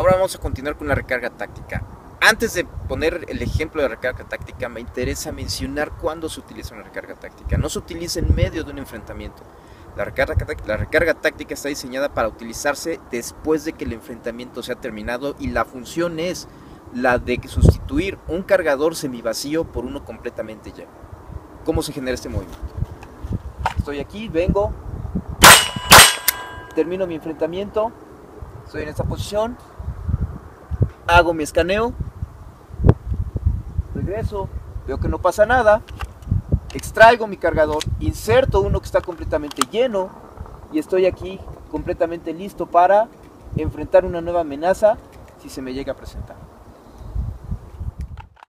Ahora vamos a continuar con la recarga táctica. Antes de poner el ejemplo de recarga táctica, me interesa mencionar cuándo se utiliza una recarga táctica. No se utiliza en medio de un enfrentamiento. La recarga, táctica está diseñada para utilizarse después de que el enfrentamiento se ha terminado y la función es la de sustituir un cargador semivacío por uno completamente lleno. ¿Cómo se genera este movimiento? Estoy aquí, vengo, termino mi enfrentamiento, estoy en esta posición, hago mi escaneo, regreso, veo que no pasa nada, extraigo mi cargador, inserto uno que está completamente lleno y estoy aquí completamente listo para enfrentar una nueva amenaza si se me llega a presentar.